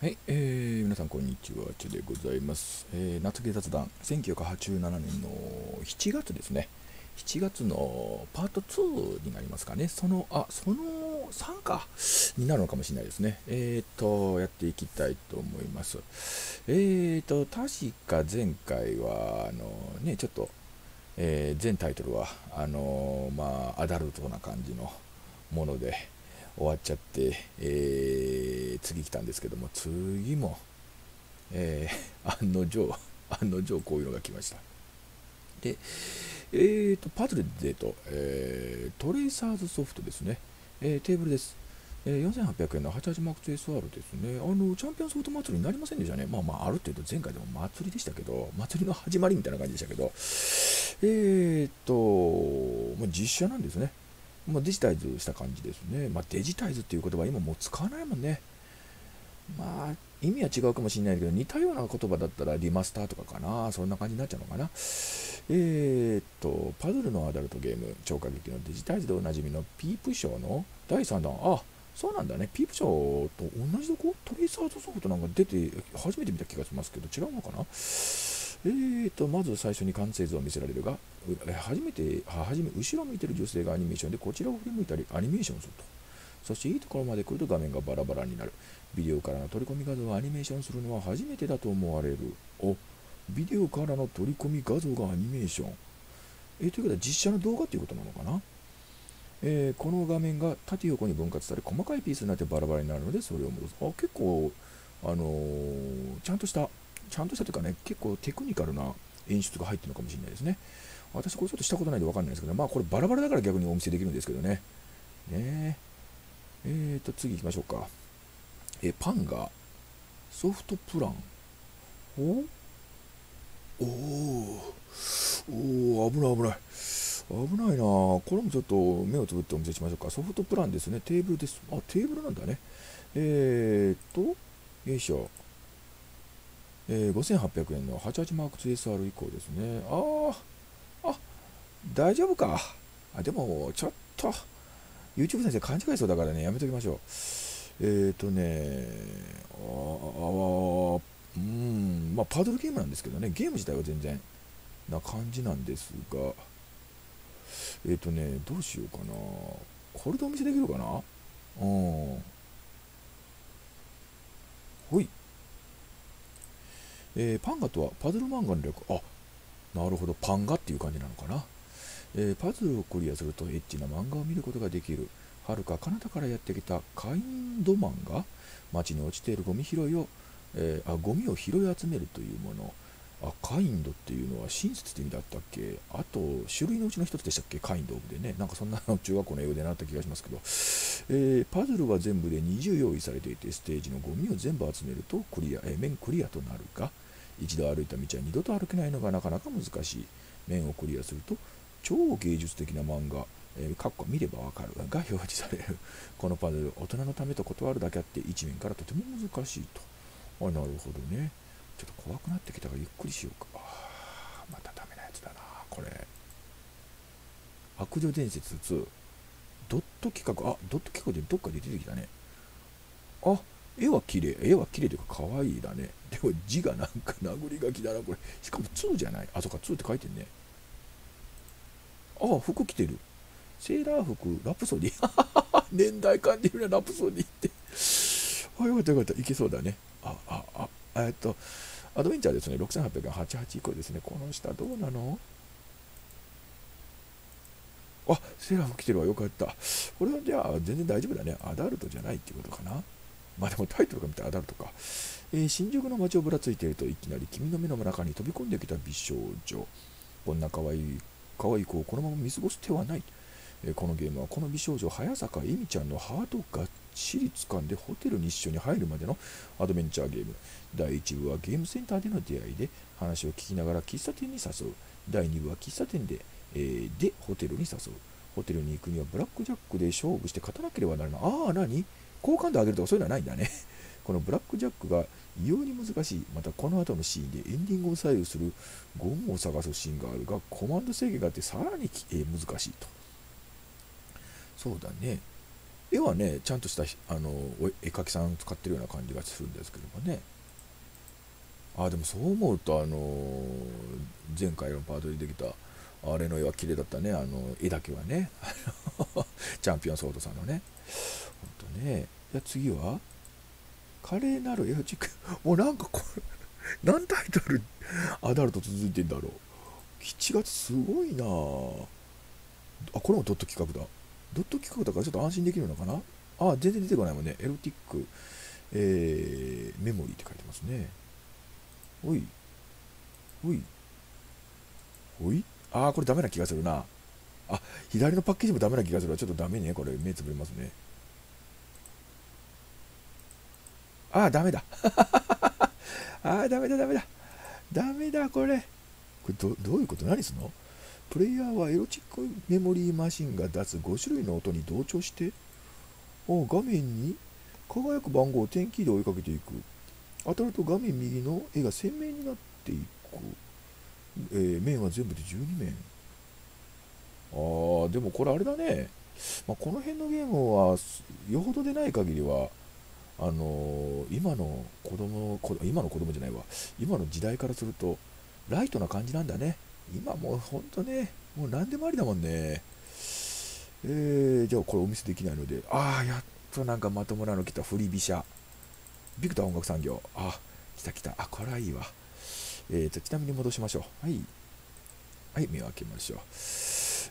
はい、えー、皆さんこんにちは、ちゅでございます。えー、夏芸雑談、1987年の7月ですね。7月のパート2になりますかね。その、あ、その3か、になるのかもしれないですね。えーと、やっていきたいと思います。えーと、確か前回は、あのね、ちょっと、えー、全タイトルは、あのまあ、アダルトな感じのもので、終わっちゃって、えー次来たんですけども次も、えー 案の定案の定こういうのが来ましたでえーとパズルでと、えートレイサーズソフトですね、えーテーブルですえー4800円の 88MAX SR ですね。あの、チャンピオンソフト祭りになりませんでしたね。まあまあ、ある程度前回でも祭りでしたけど、祭りの始まりみたいな感じでしたけど、えーっと、まあ、実写なんですね。まあ、デジタイズした感じですね。まあ、デジタイズっていう言葉は今もう使わないもんね。まあ、意味は違うかもしれないけど、似たような言葉だったらリマスターとかかな。そんな感じになっちゃうのかな。えーっと、パズルのアダルトゲーム、超過激のデジタイズでおなじみのピープショーの第3弾。あ、そうなんだね。ピープショーと同じとこ？トレイサーズソフトなんか出て初めて見た気がしますけど、違うのかな？えーと、まず最初に完成図を見せられるが、初めて、初め、後ろ向いてる女性がアニメーションでこちらを振り向いたりアニメーションすると。そしていいところまで来ると画面がバラバラになる。ビデオからの取り込み画像をアニメーションするのは初めてだと思われる。お、ビデオからの取り込み画像がアニメーション。えーということは実写の動画ということなのかな？えーこの画面が縦横に分割され細かいピースになってバラバラになるのでそれを戻すあ結構、あのーちゃんとしたちゃんとしたというかね結構テクニカルな演出が入ってるのかもしれないですね。私これちょっとしたことないんで分かんないですけどまあこれバラバラだから逆にお見せできるんですけどね。ね。ええーと次行きましょうか。えパンがソフトプラン。お？おおお危ない危ない。危ないな。これもちょっと目をつぶってお見せしましょうか。ソフトプランですね。テーブルです。あテーブルなんだね。えー、っとよいしょ。えー、5800円の 88MAX2SR 以降ですね。あああ大丈夫か。あでもちょっと。YouTube 先生勘違いそうだからね。やめときましょう。えー、っとねああうん。まあパズルゲームなんですけどね。ゲーム自体は全然な感じなんですが。えっ、とね、どうしようかな。これでお見せできるかな？うん。ほい。えーパンガとはパズル漫画の略。あ、なるほど。パンガっていう感じなのかな。えーパズルをクリアするとエッチな漫画を見ることができる。はるか彼方からやってきたカインドマンが街に落ちているゴミ拾いを、えーあゴミを拾い集めるというもの。あ、カインドっていうのは親切って意味だったっけ？あと、種類のうちの一つでしたっけ？カインドオブでね。なんかそんなの中学校の英語で習った気がしますけど。えーパズルは全部で20用意されていて、ステージのゴミを全部集めるとクリア、えー面クリアとなるが、一度歩いた道は二度と歩けないのがなかなか難しい。面をクリアすると、超芸術的な漫画、え、かっこ見ればわかるが表示される。このパズル、大人のためと断るだけあって、一面からとても難しいと。あ、なるほどね。ちょっと怖くなってきたからゆっくりしようか。あまたダメなやつだな、これ。悪女伝説2。ドット企画、あ、ドット企画でどっかで出てきたね。あ、絵は綺麗、絵は綺麗というか可愛いだね。でも字がなんか殴り書きだな、これ。しかも2じゃない。あ、そっか、2って書いてんね。ああ、服着てる。セーラー服、ラプソディ。年代感じるね、ラプソディって。あ、よかったよかった。いけそうだね。えっと、アドベンチャーですね。6888以降ですね。この下どうなの？あ、セーラー服着てるわ。よかった。これはじゃあ全然大丈夫だね。アダルトじゃないっていうことかな。まあでもタイトルが見たらアダルトか。えー新宿の街をぶらついているといきなり君の目の中に飛び込んできた美少女。こんな可愛い、可愛い子をこのまま見過ごす手はない。えーこのゲームはこの美少女早坂恵美ちゃんのハートをがっちり掴んでホテルに一緒に入るまでのアドベンチャーゲーム。第1部はゲームセンターでの出会いで話を聞きながら喫茶店に誘う。第2部は喫茶店で,、えーでホテルに誘う。ホテルに行くにはブラックジャックで勝負して勝たなければならない。ああ何好感度上げるとかそういうのはないんだね。このブラックジャックが異様に難しい。またこの後のシーンでエンディングを左右する。ゴムを探すシーンがあるがコマンド制限があってさらに、え難しいと。そうだね。絵はねちゃんとしたあの絵描きさん使ってるような感じがするんですけどもね。あでもそう思うとあの前回のパートでできたあれの絵は綺麗だったね。あの絵だけはね。チャンピオンソードさんのね。ほんとね。じゃあ次は華麗なるエロチック。もうなんかこれ何タイトルアダルト続いてんだろう。7月すごいなあこれもドット企画だ。ドット企画だからちょっと安心できるのかな？あ全然出てこないもんね。エロティック、えー、メモリーって書いてますね。おい。おい。おい？ああこれダメな気がするな。あ左のパッケージもダメな気がするちょっとダメね。これ目つぶれますね。ああダメだ。ああダメだダメだ。ダメだこれ。これどどういうこと？何すんの？プレイヤーはエロチックメモリーマシンが出す5種類の音に同調して画面に輝く番号を点キーで追いかけていく。当たると画面右の絵が鮮明になっていく、えー、面は全部で12面。あーでもこれあれだね、まあ、この辺のゲームはよほどでない限りはあのー、今の子供今の子供じゃないわ。今の時代からするとライトな感じなんだね。今もうほんとねもう何でもありだもんね。えー、じゃあこれお見せできないので。ああやっとなんかまともなの来た振り飛車。ビクター音楽産業。あ来た来た。あこれはいいわ。えーとちなみに戻しましょう。はい。はい目を開けましょう。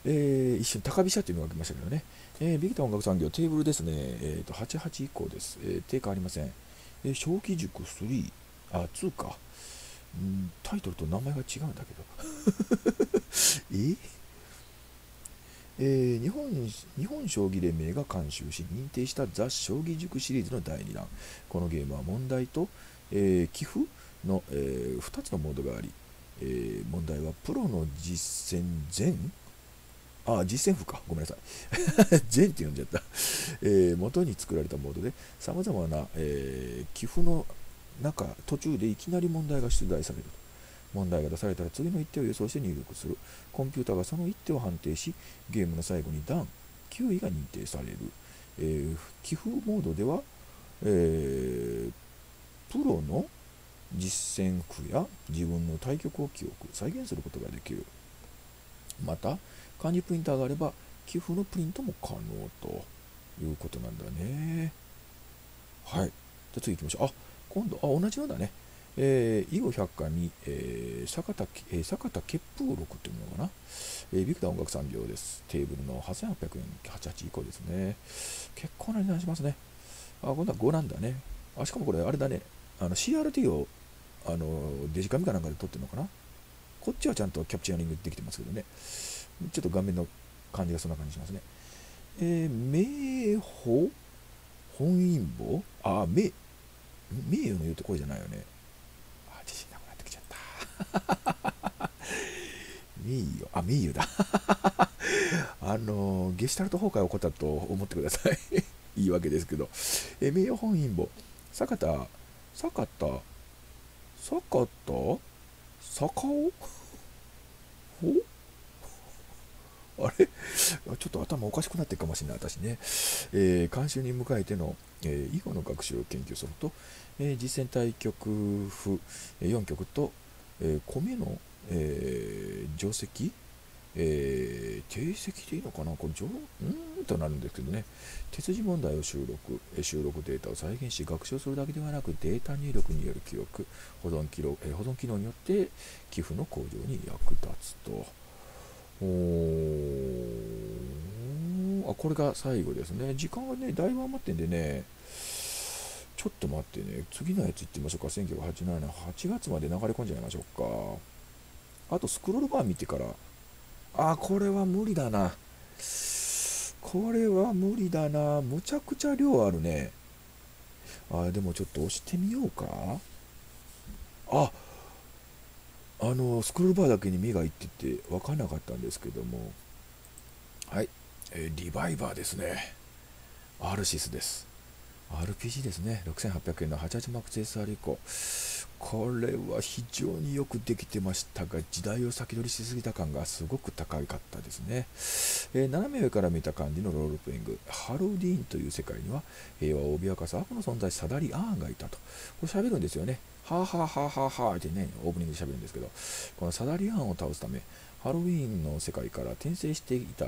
えー、一瞬高飛車っていうのが開けましたけどね。えー、ビクター音楽産業テーブルですね、えーと、88以降です、えー、定価ありません、えー、小規塾3あ2か、うん、タイトルと名前が違うんだけど え？えー、日本日本将棋連盟が監修し認定したザ・将棋塾シリーズの第2弾このゲームは問題と、えー、寄付の、えー、2つのモードがあり、えー、問題はプロの実戦全あ、実践譜か。ごめんなさい。全って呼んじゃった。えー、元に作られたモードで、さまざまな、えー、寄付の中、途中でいきなり問題が出題されると。問題が出されたら次の一手を予想して入力する。コンピューターがその一手を判定し、ゲームの最後に段、9位が認定される。えー、寄付モードでは、えー、プロの実践譜や自分の対局を記憶、再現することができる。また、漢字プリンターがあれば寄付のプリントも可能ということなんだね。はい。じゃあ次行きましょう。あ、今度、あ、同じようだね。えー、囲碁百科に、えー、坂田、えー、坂田血風録っていうのかな。えー、ビクター音楽産業です。テーブルの8800円、88以降ですね。結構な値段しますね。あ、今度は5なんだね。あ、しかもこれ、あれだね。あの CRT をあのデジカメかなんかで撮ってるのかな。こっちはちゃんとキャプチャリングできてますけどね。ちょっと画面の感じがそんな感じしますね。えー、名簿本因簿あ、名、名誉の言うとこじゃないよね。あ、自信なくなってきちゃった。名誉、あ、名誉だ。あの、ゲシュタルト崩壊起こったと思ってください。いいわけですけど。え、名誉本因簿。坂田、坂田、坂田、坂尾？ほ？あれ？ちょっと頭おかしくなってるかもしれない、私ね。えー、監修に迎えての、えー、囲碁の学習を研究すると、えー、実践対局譜。4曲と、え、米の、え、定石、えー、定石でいいのかな？これ、うん？となるんですけどね。鉄字問題を収録、収録データを再現し、学習するだけではなく、データ入力による記憶、保存記録、えー、保存機能によって寄付の向上に役立つと。おあこれが最後ですね。時間がねだいぶ余ってんでね。ちょっと待ってね。次のやついってみましょうか。1987年8月まで流れ込んじゃいましょうか。あとスクロールバー見てから。あこれは無理だな。これは無理だな。むちゃくちゃ量あるね。あでもちょっと押してみようか。ああのスクロールバーだけに目がいってて分かんなかったんですけども。はい、えー、リバイバーですね。アルシスです。RPG ですね。6800円の 88MAXSR 以降。これは非常によくできてましたが時代を先取りしすぎた感がすごく高かったですね、えー、斜め上から見た感じのロールプレイング。ハローディーンという世界には平和を脅かす悪の存在サダリアーンがいたと。これ喋るんですよね。はあ、はあはあははあってねオープニングで喋るんですけどこのサダリアンを倒すためハローディーンの世界から転生していた、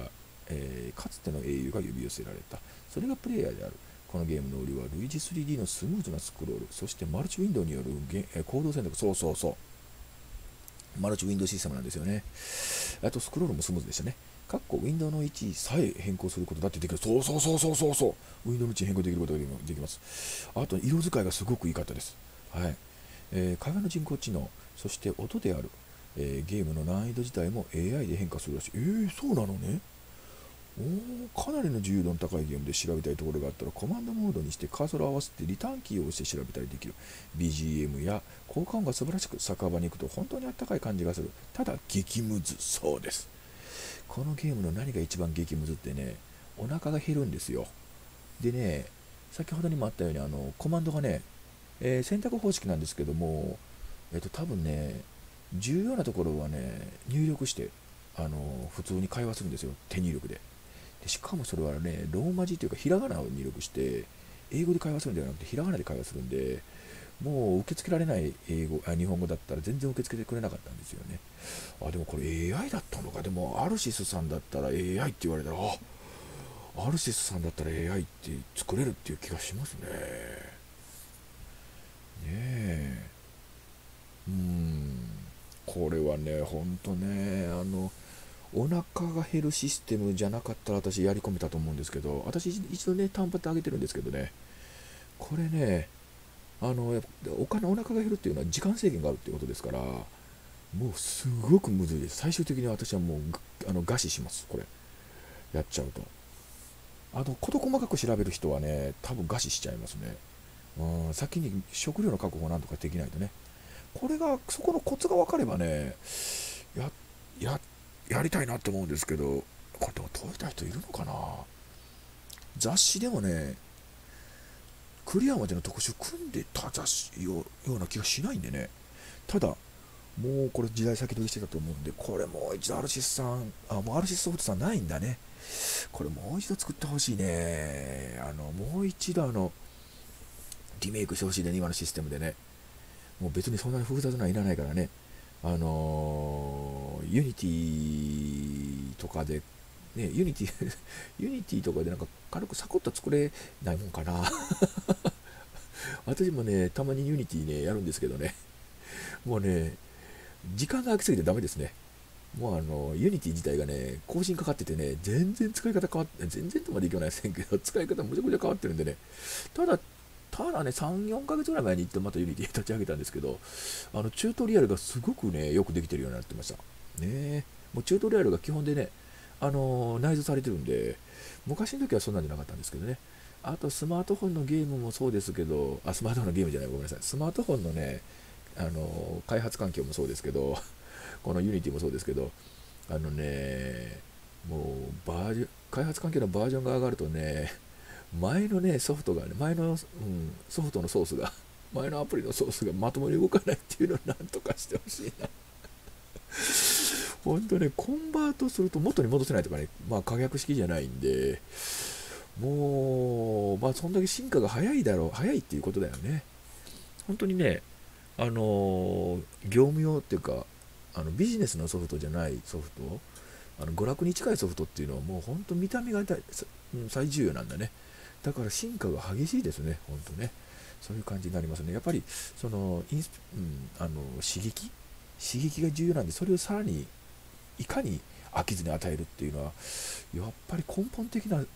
えー、かつての英雄が呼び寄せられたそれがプレイヤーであるこのゲームの売りは類似 3D のスムーズなスクロール、そしてマルチウィンドウによるえ行動選択、そうそうそう。マルチウィンドウシステムなんですよね。あとスクロールもスムーズでしたね。かっこウィンドウの位置さえ変更することだってできる。そうそうそうそうそうそう。ウィンドウの位置変更できることができます。あと色使いがすごくいいかったです。はい。えー、会話の人工知能、そして音である、えー、ゲームの難易度自体も AI で変化するらしい。えー、そうなのね。おかなりの自由度の高いゲームで調べたいところがあったらコマンドモードにしてカーソルを合わせてリターンキーを押して調べたりできる BGM や効果音が素晴らしく酒場に行くと本当にあったかい感じがするただ激ムズそうですこのゲームの何が一番激ムズってねお腹が減るんですよでね先ほどにもあったようにあのコマンドがね、えー、選択方式なんですけどもえっ、と多分ね重要なところはね入力してあの普通に会話するんですよ手入力ででしかもそれはね、ローマ字というかひらがなを入力して、英語で会話するんではなくて、ひらがなで会話するんで、もう受け付けられない英語あ日本語だったら全然受け付けてくれなかったんですよね。あ、でもこれ AI だったのか。でも、アルシスさんだったら AI って言われたら、あアルシスさんだったら AI って作れるっていう気がしますね。ねえ。うん。これはね、ほんとね、あの、お腹が減るシステムじゃなかったら私やり込めたと思うんですけど、私一度ね、単発で上げてるんですけどね、これね、あの、お金、お腹が減るっていうのは時間制限があるっていうことですから、もうすごくむずいです。最終的に私はもう、あの、餓死します、これ。やっちゃうと。あの、事細かく調べる人はね、多分餓死しちゃいますね。うん、先に食料の確保をなんとかできないとね。これが、そこのコツが分かればね、や、ややりたいなって思うんですけど、これでも解いた人いるのかな雑誌でもね、クリアまでの特集組んでた雑誌ような気がしないんでね、ただ、もうこれ時代先取りしてたと思うんで、これもう一度アルシスさん、あ、もうアルシスソフトさんないんだね。これもう一度作ってほしいね。あの、もう一度あの、リメイクしてほしいね、今のシステムでね。もう別にそんなに複雑なのいらないからね。あのーユニティとかで、ね、ユニティユニティとかでなんか軽くサクッと作れないもんかな私もね、たまにユニティね、やるんですけどね、もうね、時間が空きすぎてダメですね。もうあの、ユニティ自体がね、更新かかっててね、全然使い方変わって、全然とまでいきませんけど、使い方むちゃくちゃ変わってるんでね、ただ、ただね、3、4ヶ月ぐらい前に行ってまたユニティ立ち上げたんですけど、あの、チュートリアルがすごくね、よくできてるようになってました。ねもうチュートリアルが基本でね、あの、内蔵されてるんで、昔の時はそんなんじゃなかったんですけどね。あと、スマートフォンのゲームもそうですけど、あ、スマートフォンのゲームじゃない、ごめんなさい。スマートフォンのね、あの、開発環境もそうですけど、このユニティもそうですけど、あのね、もう、バージョン、開発環境のバージョンが上がるとね、前のね、ソフトがね、前の、うん、ソフトのソースが、前のアプリのソースがまともに動かないっていうのをなんとかしてほしいな。本当ね、コンバートすると元に戻せないとかね、まあ、可逆式じゃないんで、もう、まあ、そんだけ進化が早いだろう、早いっていうことだよね。本当にね、あのー、業務用っていうか、あのビジネスのソフトじゃないソフト、あの娯楽に近いソフトっていうのはもう本当見た目が最重要なんだね。だから進化が激しいですね、本当ね。そういう感じになりますね。やっぱり、その、インスうん、あの刺激？刺激が重要なんで、それをさらに、いかに飽きずに与えるっていうのは、やっぱり根本的な、根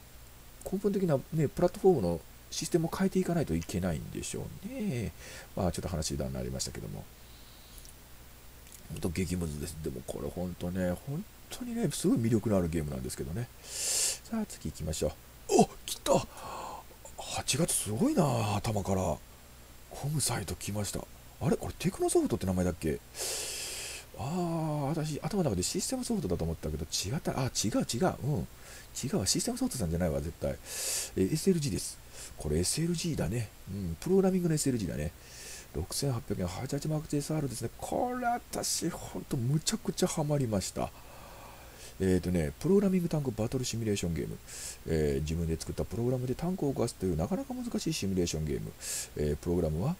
本的な、ね、プラットフォームのシステムを変えていかないといけないんでしょうね。まあ、ちょっと話段になりましたけども。本当激ムズです。でもこれ本当ね、本当にね、すごい魅力のあるゲームなんですけどね。さあ、次行きましょう。お来た !8 月すごいな頭から。コムサイト来ました。あれ？これテクノソフトって名前だっけ？ああ、私、頭の中でシステムソフトだと思ったけど、違った。あ、違う違う。うん。違う。システムソフトさんじゃないわ、絶対。え SLG です。これ SLG だね。うん。プログラミングの SLG だね。6800円 88MAXSR ですねこれ私ほんとむちゃくちゃハマりましたえっ、ー、とね、プログラミングタンクバトルシミュレーションゲーム、えー、自分で作ったプログラムでタンクを動かすというなかなか難しいシミュレーションゲーム、え、プログラムは、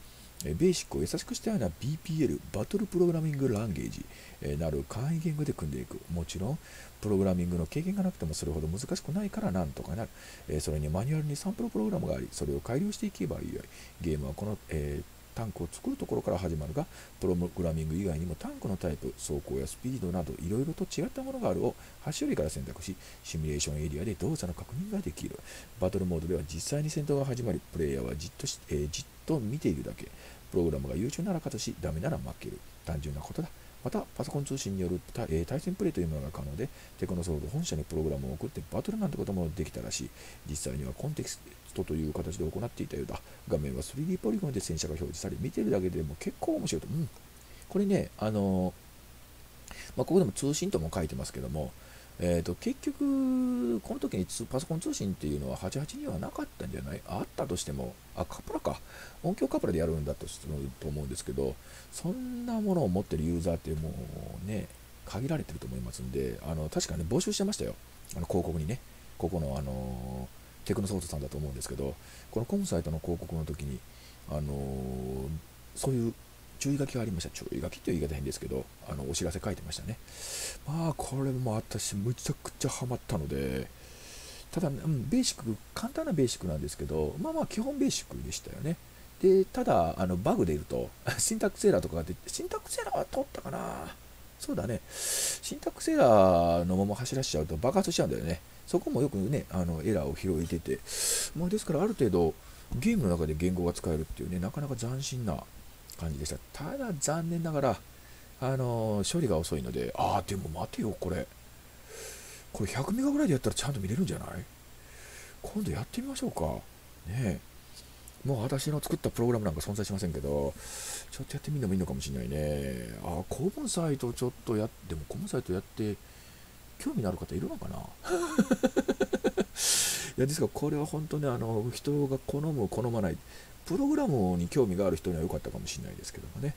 えベーシックを優しくしたような BPL、バトルプログラミングランゲージ、えなる簡易言語で組んでいく。もちろん、プログラミングの経験がなくてもそれほど難しくないからなんとかなる。えそれにマニュアルにサンプルプログラムがあり、それを改良していけばいい。ゲームはこの、えータンクを作るところから始まるが、プログラミング以外にもタンクのタイプ、走行やスピードなどいろいろと違ったものがあるを8種類から選択し、シミュレーションエリアで動作の確認ができる。バトルモードでは実際に戦闘が始まり、プレイヤーはじっとし、えー、じっと見ているだけ。プログラムが優秀なら勝つし、ダメなら負ける。単純なことだ。また、パソコン通信による対,、戦プレイというものが可能で、テクノソード本社にプログラムを送ってバトルなんてこともできたらしい。実際にはコンテキストという形で行っていたようだ。画面は 3D ポリゴンで戦車が表示され、見てるだけでも結構面白いと。うん。これね、あのー、まあ、ここでも通信とも書いてますけども、えーと、結局、この時にパソコン通信っていうのは88にはなかったんじゃない？あったとしても、あ、カプラか。音響カプラでやるんだとと思うんですけど、そんなものを持ってるユーザーってもうね、限られてると思いますんで、あの確かに募集してましたよ。あの広告にね。ここのあのテクノソートさんだと思うんですけど、このコムサイトの広告の時に、あのそういう注意書きがありました。注意書きっていう言い方変ですけど、あのお知らせ書いてましたね。まあ、これも私、むちゃくちゃハマったので、ただ、うん、ベーシック、簡単なベーシックなんですけど、まあまあ、基本ベーシックでしたよね。で、ただ、あのバグでいると、シンタックスエラーとかが出て、シンタックスエラーは通ったかなそうだね。シンタックスエラーのまま走らせちゃうと爆発しちゃうんだよね。そこもよくね、あのエラーを拾いてて、まあ、ですからある程度、ゲームの中で言語が使えるっていうね、なかなか斬新な感じでした。ただ残念ながら、あの処理が遅いので、ああ、でも待てよ、これ。これ100メガぐらいでやったらちゃんと見れるんじゃない？今度やってみましょうか。ねえ。もう私の作ったプログラムなんか存在しませんけど、ちょっとやってみるのもいいのかもしれないね。ああ、コモンサイトちょっとやって、もコモンサイトやって、興味のある方いるのかな？いや、ですからこれは本当ね、あの、人が好む、好まない。プログラムに興味がある人には良かったかもしれないですけどもね。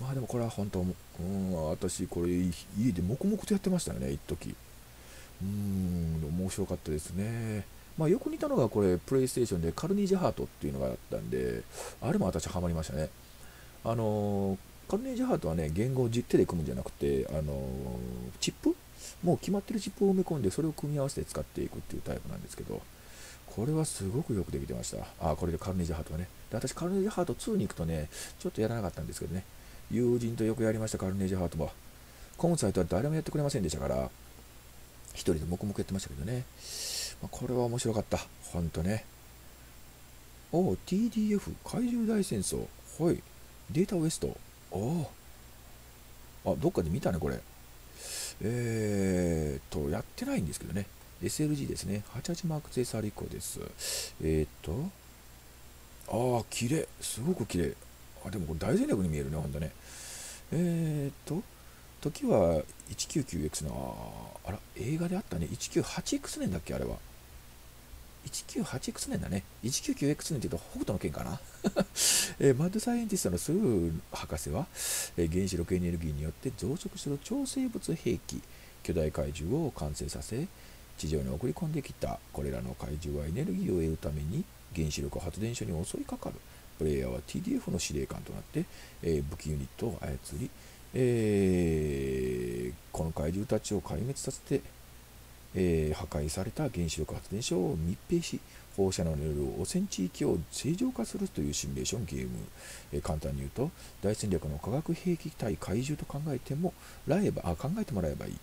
まあでもこれは本当、うん、私これ家で黙々とやってましたね、一時うーん、面白かったですね。まあよく似たのがこれ、プレイステーションでカルニージャハートっていうのがあったんで、あれも私ハマりましたね。あのカルニージャハートはね、言語を手で組むんじゃなくて、あのチップ？もう決まってるチップを埋め込んで、それを組み合わせて使っていくっていうタイプなんですけど、これはすごくよくできてました。あ、これでカルネジャハートがね。で私、カルネージハート2に行くとね、ちょっとやらなかったんですけどね、友人とよくやりました、カルネージハートは。コムサイトは誰もやってくれませんでしたから、一人で黙々やってましたけどね。まあ、これは面白かった。ほんとね。おお TDF、怪獣大戦争。はい。データウエスト。おお。あ、どっかで見たね、これ。えー、っと、やってないんですけどね。SLG ですね。88マーク JSR 以降です。えー、っと、ああ、綺麗すごく綺麗あ、でもこれ大戦略に見えるね、ほんとね。えー、っと、時は 199X の、あら、映画であったね。198X 年だっけ、あれは。198X 年だね。199X 年って言うと北斗の剣かな、えー、マッドサイエンティストのスルー博士は、えー、原子力エネルギーによって増殖する超生物兵器、巨大怪獣を完成させ、地上に送り込んできたこれらの怪獣はエネルギーを得るために原子力発電所に襲いかかる。プレイヤーは TDF の司令官となって、えー、武器ユニットを操り、えー、この怪獣たちを壊滅させて、えー、破壊された原子力発電所を密閉し放射能による汚染地域を正常化するというシミュレーションゲーム、え簡単に言うと大戦略の化学兵器対怪獣と考えてもらえばあ考えてもらえばいい。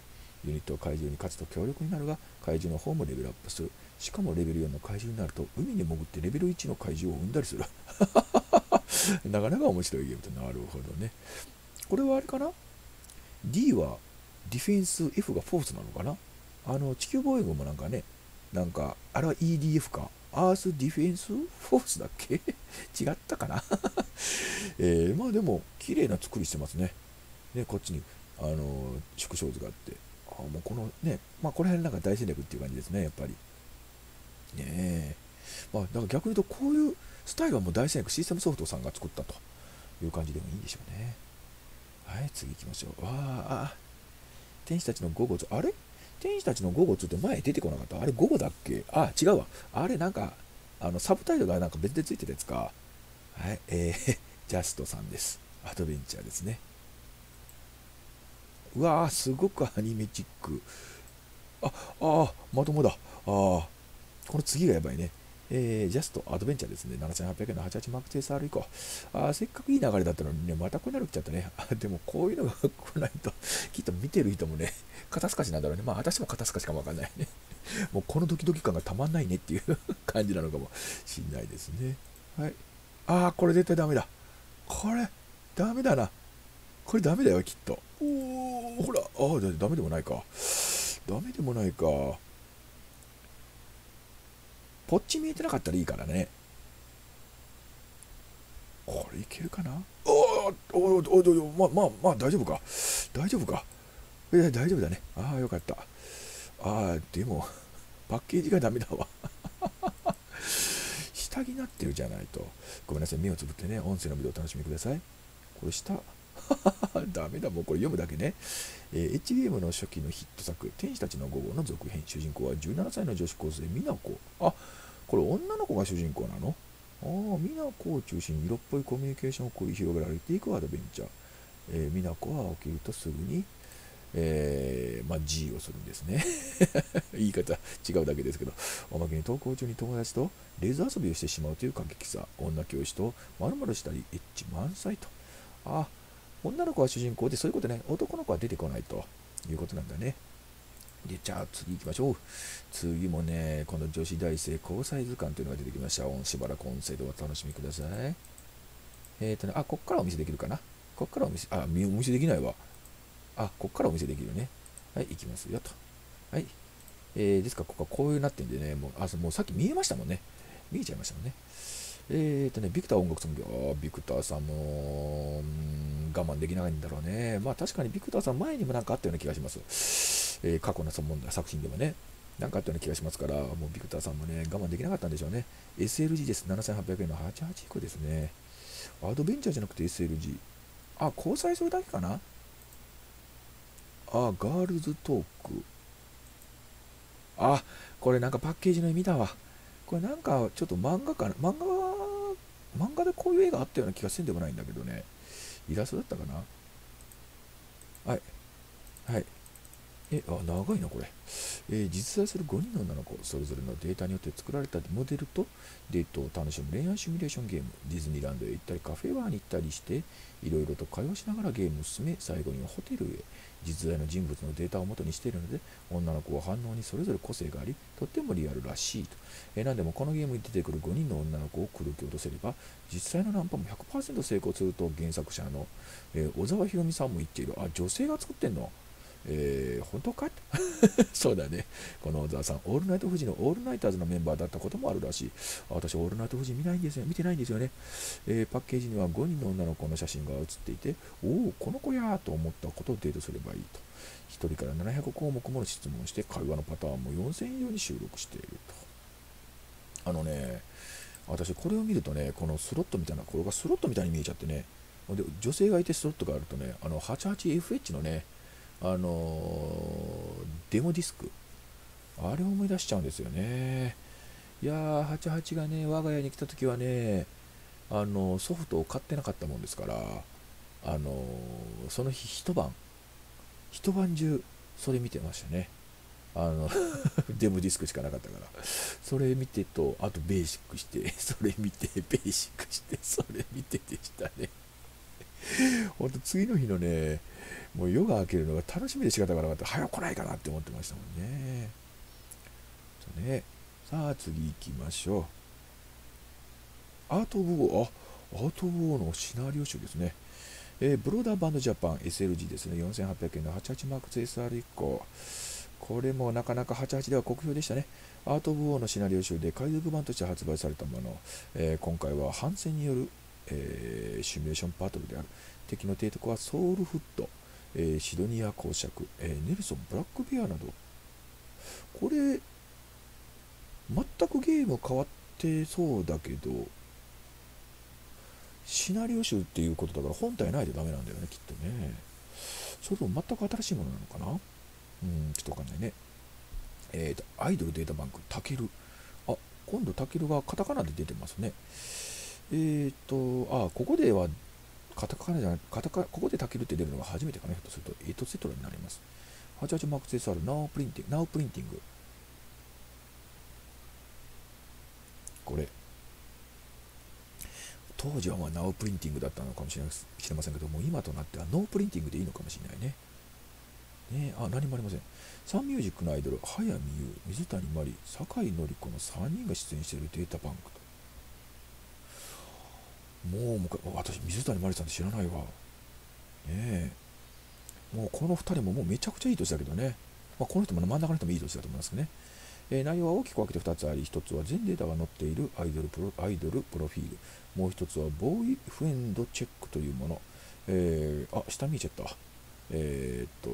ユニットは怪獣に勝つと強力になるが、怪獣の方もレベルアップする。しかもレベル4の怪獣になると、海に潜ってレベル1の怪獣を生んだりする。なかなか面白いゲームとなるほどね。これはあれかな ?D はディフェンス、F がフォースなのかな？あの、地球防衛軍もなんかね、なんか、あれは EDF か？アースディフェンスフォースだっけ？違ったかな？えー、まあでも、綺麗な作りしてますね。ね、こっちに、あの、縮小図があって。あもうこのね、まあ、この辺なんか大戦略っていう感じですね、やっぱり。ねえ。まあ、だから逆に言うと、こういうスタイルはもう大戦略、システムソフトさんが作ったという感じでもいいんでしょうね。はい、次行きましょう。わあ、天使たちの午後、あれ？天使たちの午後って前出てこなかった？あれ午後だっけ？あ、違うわ。あれなんか、あの、サブタイトルがなんか別でついてるやつか。はい、えー、ジャストさんです。アドベンチャーですね。うわー、すごくアニメチック。あ、ああ、まともだ。ああ、この次がやばいね。えー、ジャストアドベンチャーですね。7800円の88マーク TSR 以降。あせっかくいい流れだったのにね、またこうなるっちゃったね。あでもこういうのが来ないと、きっと見てる人もね、肩透かしなんだろうね。まあ私も肩透かしかもわかんないね。もうこのドキドキ感がたまんないねっていう 感じなのかもしんないですね。はい。ああ、これ絶対ダメだ。これ、ダメだな。これダメだよ、きっと。おおほら、ああ、ダメでもないか。ダメでもないか。こっち見えてなかったらいいからね。これいけるかな？おおおおまあまあまあ大丈夫か？大丈夫か？いや大丈夫だね。ああよかった。ああでも パッケージがダメだわ 下着になってるじゃないと。ごめんなさい。目をつぶってね、音声のビデオお楽しみください。これ下。ダメだ、もうこれ読むだけね。えー、H ゲームの初期のヒット作、天使たちの午後の続編、主人公は17歳の女子高生、美奈子。あ、これ女の子が主人公なの？ああ、美奈子を中心に色っぽいコミュニケーションを繰り広げられていくアドベンチャー。えー、美奈子は起きるとすぐに、えー、まあ、G をするんですね。言い方違うだけですけど、おまけに登校中に友達とレーザー遊びをしてしまうという過激さ、女教師と丸々したり、エッチ満載と。あ、女の子は主人公で、そういうことね、男の子は出てこないということなんだね。で、じゃあ次行きましょう。次もね、この女子大生交際図鑑というのが出てきました。しばらく音声でお楽しみください。えっ、ー、とね、あ、こっからお見せできるかな？こっからお見せ、あ、お見せできないわ。あ、こっからお見せできるね。はい、行きますよと。はい。えー、ですから、ここはこういうなってんでね、もう、あ、もうさっき見えましたもんね。見えちゃいましたもんね。えっ、ー、とね、ビクター音楽産業、ビクターさんも、我慢できないんだろうね。まあ確かにビクターさん前にもなんかあったような気がします。えー、過去の作品ではね。なんかあったような気がしますから、もうビクターさんもね、我慢できなかったんでしょうね。SLG です。7800円の88以降ですね。アドベンチャーじゃなくて SLG。あ、交際するだけかな？あ、ガールズトーク。あ、これなんかパッケージの意味だわ。これなんかちょっと漫画かな？漫画漫画でこういう絵があったような気がせんでもないんだけどね。イラストだったかな？はい。はい。え、あ、長いな、これ。えー、実在する5人の女の子、それぞれのデータによって作られたモデルとデートを楽しむ恋愛シミュレーションゲーム、ディズニーランドへ行ったり、カフェバーに行ったりして、いろいろと会話しながらゲームを進め、最後にはホテルへ。実在の人物のデータを元にしているので、女の子は反応にそれぞれ個性があり、とってもリアルらしいと。えー、何でもこのゲームに出てくる5人の女の子を口説き落とせれば、実際のナンパも100%成功すると原作者の、えー、小沢ひろみさんも言っている。あ、女性が作ってんの？えー、本当か？そうだね。この小沢さん、オールナイト富士のオールナイターズのメンバーだったこともあるらしい。私、オールナイト富士見ないんですよ。見てないんですよね。えー、パッケージには5人の女の子の写真が写っていて、おお、この子やと思ったことをデートすればいいと。1人から700項目もの質問をして、会話のパターンも4000以上に収録していると。あのね、私、これを見るとね、このスロットみたいな、これがスロットみたいに見えちゃってね、で女性がいてスロットがあるとね、あの 88FH のね、あのデモディスク？あれを思い出しちゃうんですよね。いやー88がね我が家に来た時はねあのソフトを買ってなかったもんですからあのその日一晩一晩中それ見てましたね。あの デモディスクしかなかったから。それ見てとあとベーシックしてそれ見てベーシックしてそれ見てでしたね。ほんと次の日のねもう夜が明けるのが楽しみで仕方がなかった。早く来ないかなって思ってましたもんね。そうね。さあ次行きましょう。アート・オブ・ウォー。あアート・オブ・ウォーのシナリオ集ですね。えー、ブローダーバンドジャパン SLG ですね。4800円の88マーク SR1 個これもなかなか88では酷評でしたね。アート・オブ・ウォーのシナリオ集で海賊版として発売されたもの、えー、今回は反戦による、えー、シミュレーションバトルである。敵の提督はソウルフット、えー、シドニア公爵、えー、ネルソン、ブラックビアなど、これ、全くゲーム変わってそうだけど、シナリオ集っていうことだから本体ないとダメなんだよねきっとね。それとも全く新しいものなのかな？うんちょっとわかんないね。えっ、ー、とアイドルデータバンクタケル。あ今度タケルがカタカナで出てますね。えっ、ー、とあここではカタカナじゃないカタカここでタケルって出るのが初めてかなひょっとするとエトセトラになります。88マーク SR Now Printing。Now Printing。これ。当時はまあ Now Printing だったのかもしれませんけども今となっては No Printing でいいのかもしれないね。ねあ何もありません。サンミュージックのアイドル早見優水谷麻里酒井法子の3人が出演しているデータバンクと。もう私水谷麻里さんって知らないわ。ねえ。もうこの2人ももうめちゃくちゃいい年だけどね、まあ、この人も真ん中の人もいい年だと思いますけどね。えー、内容は大きく分けて2つあり、1つは全データが載っているアイドルプロアイドルプロフィール、もう1つはボーイフレンドチェックというもの。えー、あ、下見えちゃった。えー、っと、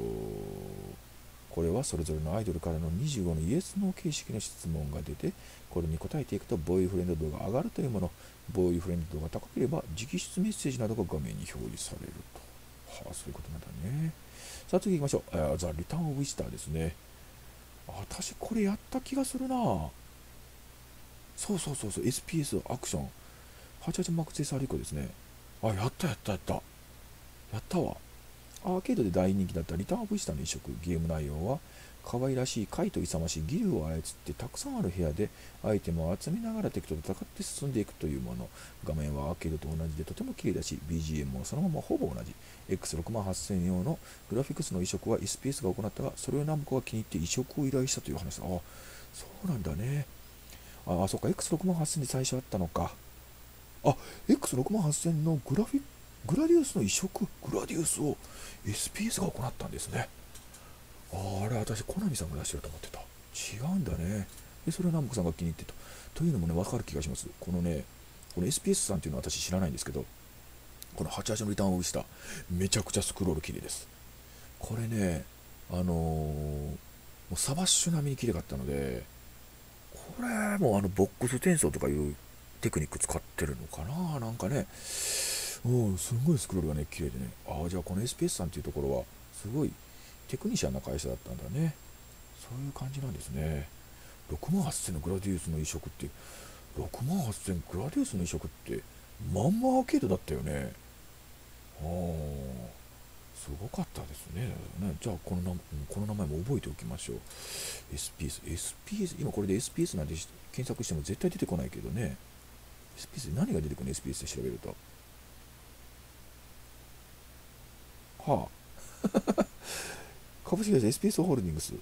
これはそれぞれのアイドルからの25のイエス・ノー形式の質問が出て、これに答えていくと、ボーイフレンド度が上がるというもの、ボーイフレンド度が高ければ、直筆メッセージなどが画面に表示されると。はあ、そういうことなんだね。さあ次行きましょう。ザ・リターン・オブ・イスターですね。私これやった気がするなそうそうそうそう SPS アクション88マックス SR 以降ですねあやったやったやったやったわアーケードで大人気だったリターンオブイスタの移植ゲーム内容は可愛らしい貝と勇ましいギルを操ってたくさんある部屋でアイテムを集めながら敵と戦って進んでいくというもの画面はアーケードと同じでとても綺麗だし BGM もそのままほぼ同じ。X68000 用のグラフィックスの移植は SPS が行ったがそれをナムコが気に入って移植を依頼したという話だあそうなんだね。ああそっか。X68000 で最初あったのか。あ X68000 のグラフィックグラディウスの移植グラディウスを SPS が行ったんですね。ああれ私コナミさんが出してると思ってた。違うんだね。でそれを南北さんが気に入ってたというのもね分かる気がします。このねこの SPS さんっていうのは私知らないんですけどこの88のリターンをしためちゃくちゃスクロール綺麗です。これねあのー、もうサバッシュ並みに綺麗かったのでこれもあのボックス転送とかいうテクニック使ってるのかな。なんかねうんすごいスクロールがね綺麗でね。ああじゃあこの SPS さんっていうところはすごいテクニシャンな会社だったんだね。そういう感じなんですね。6万8000のグラディウスの移植って6万8000グラディウスの移植ってまんまアーケードだったよね。ああすごかったですね。じゃあこのこの名前も覚えておきましょう。SPS SPS 今これで SPS なんて検索しても絶対出てこないけどね。SPS 何が出てくるの？SPS で調べると。はあ 株式会社 SPS ホールディングス。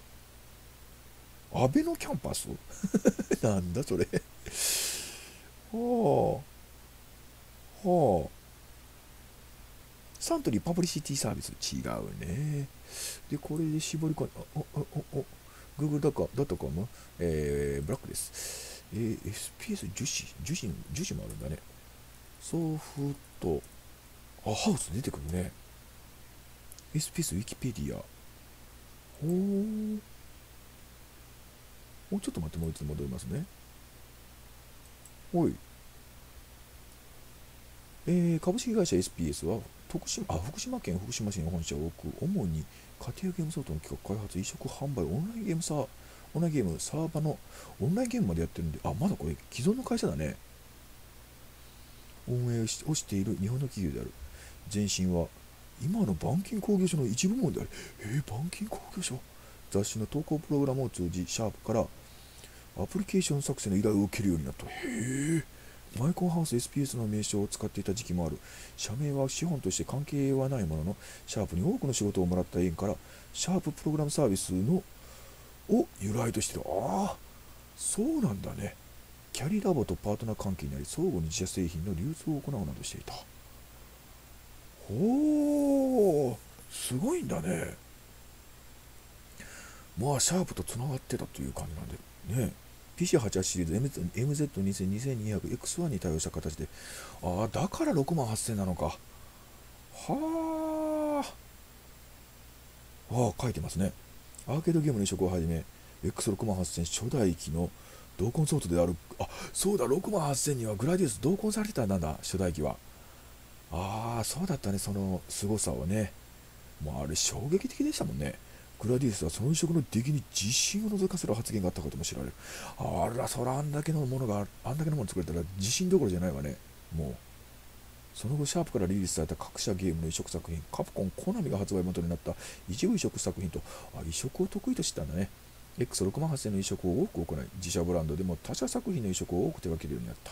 安倍のキャンパス？なんだそれはあ。はあ。サントリーパブリシティサービス違うね。で、これで絞り込んで、お、お、お、お、google.com、えー、ブラックです。えー、SPS 樹脂、樹脂、樹脂もあるんだね。ソフト、あ、ハウス出てくるね。SPS ウィキペディア。ほうもうちょっと待ってもう一度戻りますね。おい。えー、株式会社 SPS は徳島あ福島県福島市に本社を置く主に家庭ゲームソフトの企画開発移植販売オンラインゲームサーオンラインゲームサーバーのオンラインゲームまでやってるんであまだこれ既存の会社だね。運営をしている日本の企業である。前身は今の板金工業所の一部門である。えー、板金工業所雑誌の投稿プログラムを通じ、シャープからアプリケーション作成の依頼を受けるようになった。へえ。マイコンハウス SPS の名称を使っていた時期もある。社名は資本として関係はないものの、シャープに多くの仕事をもらった縁から、シャーププログラムサービスのを由来としてる。ああ、そうなんだね。キャリーラボとパートナー関係にあり、相互に自社製品の流通を行うなどしていた。おおすごいんだね。まあシャープとつながってたという感じなんでね。PC88 シリーズ MZ2200X1 に対応した形で。ああだから6万8000なのか。はあああ書いてますね。アーケードゲームの移植をはじめ X6 万8000初代機の同梱ソフトである。あそうだ6万8000にはグラディウス同梱されてたんだ初代機は。ああそうだったねその凄さはね。もうあれ衝撃的でしたもんね。グラディウスはその移植の出来に自信を覗かせる発言があったことも知られる。あらそらあんだけのものがあんだけのもの作れたら自信どころじゃないわね。もう。その後シャープからリリースされた各社ゲームの移植作品カプコンコナミが発売元になった一部移植作品とあ移植を得意としてたんだね。X6 万8000の移植を多く行い自社ブランドでも他社作品の移植を多く手掛けるようになった。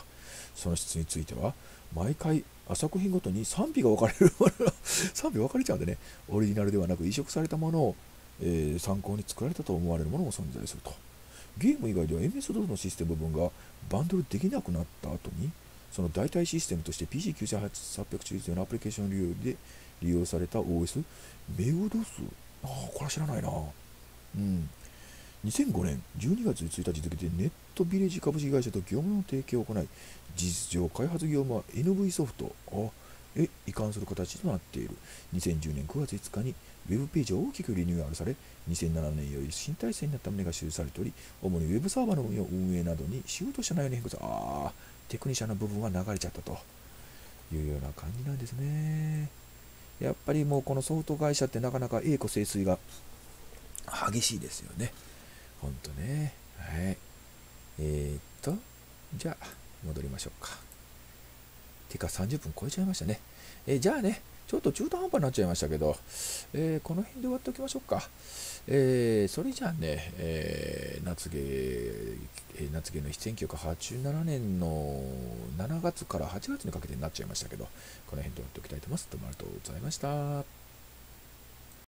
その質については毎回作品ごとに賛否が分かれる 賛否分かれちゃうんでねオリジナルではなく移植されたものを、えー、参考に作られたと思われるものも存在すると。ゲーム以外では MS-DOS のシステム部分がバンドルできなくなった後にその代替システムとして PC9800 シリーズのアプリケーション利用で利用された OS メグドス。ああこれは知らないな。うん。2005年12月1日付でネットビレッジ株式会社と業務の提供を行い事実上開発業務は NV ソフトへ移管する形となっている2010年9月5日にウェブページを大きくリニューアルされ2007年より新体制になった旨が記されており主にウェブサーバーの運用運営などに仕事した内容に変更されああテクニシャンの部分は流れちゃったというような感じなんですね。やっぱりもうこのソフト会社ってなかなか栄枯盛衰が激しいですよね。ほんとね。はい。えー、っと、じゃあ戻りましょうか。てか30分超えちゃいましたね。えー、じゃあね、ちょっと中途半端になっちゃいましたけど、えー、この辺で終わっておきましょうか。えー、それじゃあね、えー、夏毛、えー、夏毛の1987年の7月から8月にかけてになっちゃいましたけど、この辺で終わっておきたいと思います。どうもありがとうございました。